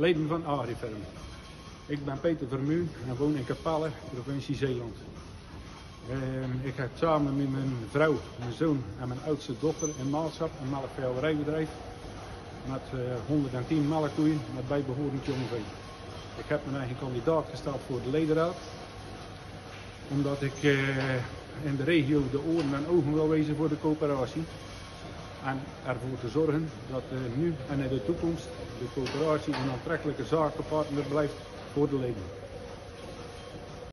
Leden van Agrifarm. Ik ben Peter Vermuun en woon in Capelle, provincie Zeeland. Ehm, ik heb samen met mijn vrouw, mijn zoon en mijn oudste dochter in Maalsap een melkveehouderijbedrijf met uh, 110 melkkoeien met bijbehorend jongvee. Ik heb mijn eigen kandidaat gesteld voor de ledenraad omdat ik uh, in de regio de oren en ogen wil wezen voor de coöperatie en ervoor te zorgen dat nu en in de toekomst de coöperatie een aantrekkelijke zakenpartner blijft voor de leden.